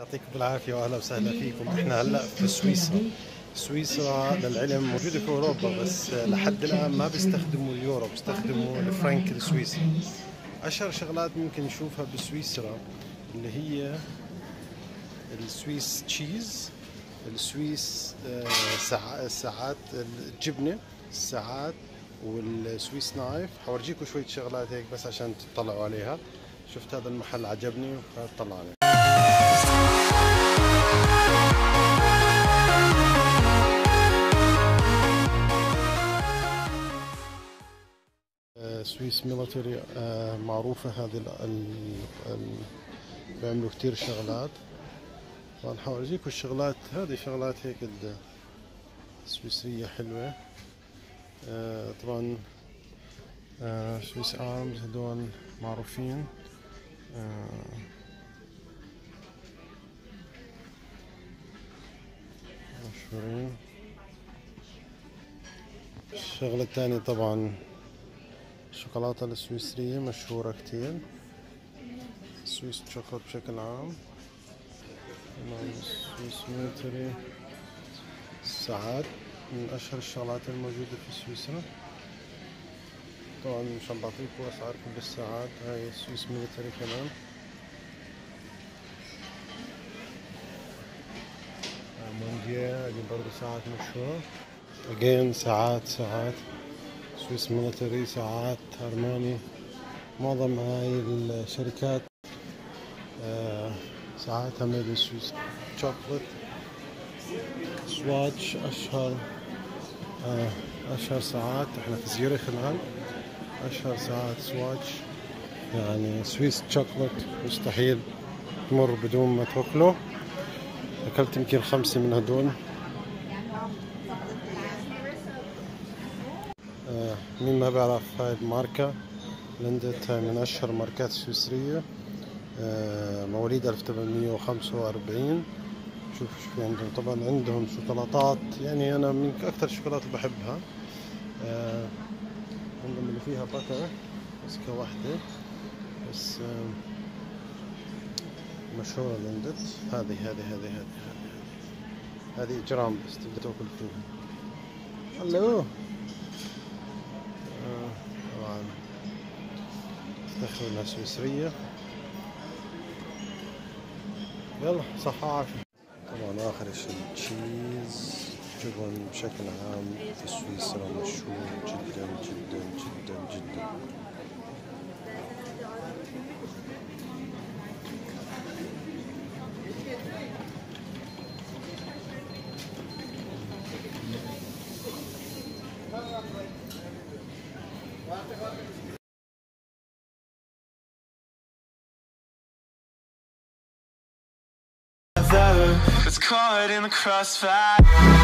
يعطيكم العافية وأهلا وسهلا فيكم. إحنا هلأ في سويسرا. سويسرا للعلم موجودة في أوروبا بس لحد الآن ما بيستخدموا اليورو بيستخدموا الفرنك السويسري أشهر شغلات ممكن نشوفها بسويسرا اللي هي السويس تشيز السويس آه، ساع- ساعات الجبنة الساعات وال Swiss knife. حورجيكم شوية شغلات هيك بس عشان تطلعوا عليها. شفت هذا المحل عجبني فطلع عليه. سويس ميلتري آه، معروفة هذه ال ال- بيعملوا كتير شغلات. طبعا حورجيكم الشغلات هذه شغلات هيك ال- سويسرية حلوة. آه، طبعا آه، Swiss Arms هدول معروفين. مشهورين. الشغلة الثانية طبعا الشوكولاتة السويسرية مشهورة كتير. Swiss chocolate بشكل عام. طبعاً Swiss Military الساعات من أشهر الشغلات الموجودة في سويسرا. طبعا مشان بعطيكم أسعار كل الساعات هاي Swiss Military كمان. Mondaine برضه ساعات مشهورة. اجين ساعات ساعات. Swiss Military ساعات أرماني معظم هاي الشركات. ساعاتها made in Swiss chocolate Swatch أشهر أشهر ساعات إحنا في زيورخ الآن. أشهر ساعات Swatch يعني Swiss chocolate مستحيل تمر بدون ما تأكله. أكلت يمكن خمسة من هدول. مين ما بيعرف هاي الماركة Lindt من أشهر ماركات السويسرية آه، مواليد 1845 شوف شو في عندهم طبعا عندهم شوكولاتات يعني أنا من أكثر الشوكولاتات اللي بحبها. آه، عندهم اللي فيها بطر بس كواحدة. بس آه، مشهورة لندت. هذه هذه هذه هذه هذه هذه. إجرام بس تقدر تأكل فيها. هلو! تدخل سويسرية. يلا صحة عافية طبعا آخر شيء تشيز جبن بشكل عام في سويسرا مشهور جدا جدا جدا جدا. It's caught Let's call caught in the crossfire.